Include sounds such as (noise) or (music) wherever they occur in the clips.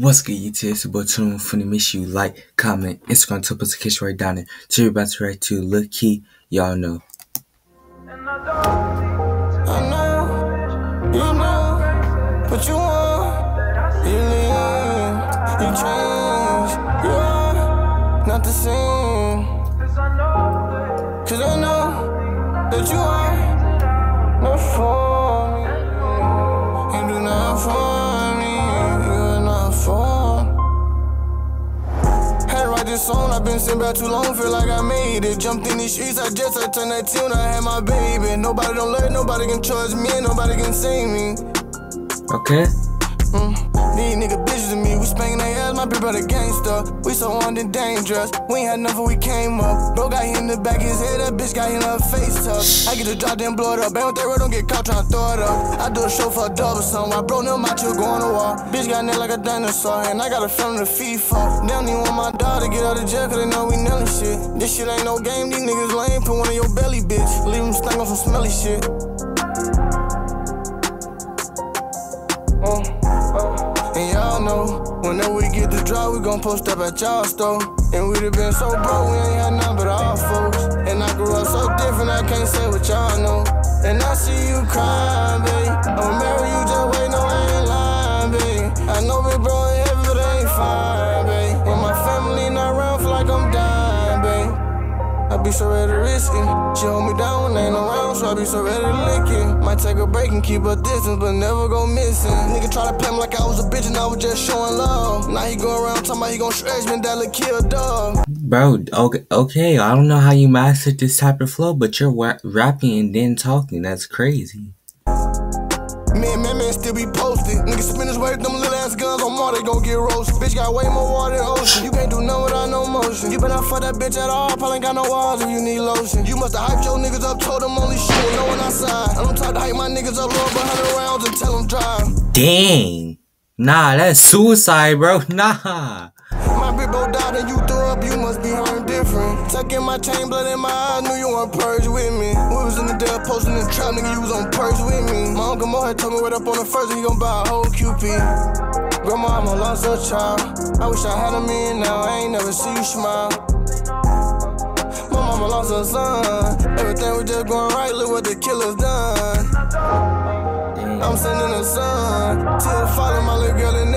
What's good, YouTube? It's your boy Tune from the Miss You. Like, comment, Instagram, Twitter, notification right down there. So you're about to react to Lil Kee. Y'all know. The. Cause I know that you are this song, I've been sitting back too long, feel like I made it. Jumped in these streets, I just I turned that tune, I had my baby. Nobody don't let, nobody can trust me, and nobody can save me. Okay? Mm. These nigga bitches to me, we spanking their ass, my people the gangster. We so on the dangerous, we ain't had nothing we came up. Bro got hit in the back of his head, that bitch got hit in her face tuck. I get the drop, then blow it up. Ain't with that road, don't get caught tryna throw it up. I do a show for a double song, I bro them out, you going to war. Bitch got neck like a dinosaur, and I got a film to feed for. They don't even want my dog to get out of jail, cause they know we nailing shit. This shit ain't no game, these niggas lame, put one in your belly, bitch. Leave them stank on some smelly shit. Uh, uh. And y'all know, whenever we get the drop, we gon' post up at y'all store. And we'd have been so broke, we ain't had nothing but our folks. And I grew up so different, I can't say what y'all know. And I see you crying, babe. I be so ready to risk it. She hold me down when ain't around, so I be so ready to lick it. Might take a break and keep a distance, but never go missing. Nigga try to play me like I was a bitch and I was just showing love. Now he go around talking about he gon' stretch me, that look kill dog. Bro, okay, okay, I don't know how you mastered this type of flow, but you're rapping and then talking. That's crazy. Me and man, man still be posted. Niggas spin his way with them little ass guns on they gon' get roasted. Bitch got way more water than ocean. You can't do nothing without no motion. You better not fuck that bitch at all, probably ain't got no walls if you need lotion. You must have hyped your niggas up, told them only shit when no one outside. I don't talk to hype my niggas up, low hundred rounds and tell them drive. Dang. Nah, that's suicide, bro. (laughs) Nah. My big bro died and you threw up, you must be hurting different. Tucking my chain, blood in my eyes, knew you weren't purge with me. We was in the dead posting the trap, nigga, you was on purge with me. My uncle Mo had told me wait up on the first, he gon' buy a whole QP. Grandma, I'm a lost a child. I wish I had a million now, I ain't never see you smile. My mama lost her son. Everything was just going right, look what the killer's done. I'm sending a son to the father, my little girl and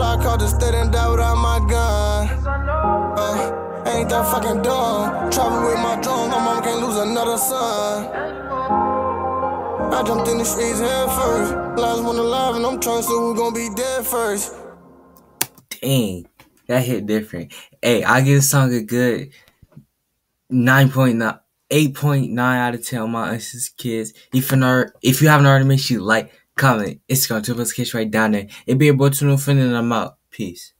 fly, call the state and die without my gun. Uh, ain't that fucking dumb. Travel with my drone, my mom can't lose another son. I jumped in the streets head first. Last one alive, and I'm trying to see who gon' be dead first. Dang. That hit different. Hey, I give this song a good 9.9. 8.9 out of 10 on my Uncle's Kids. If, if you haven't already, make sure you like, comment, Instagram, Twitter, notification right down there. It be a boy to know, and I'm out. Peace.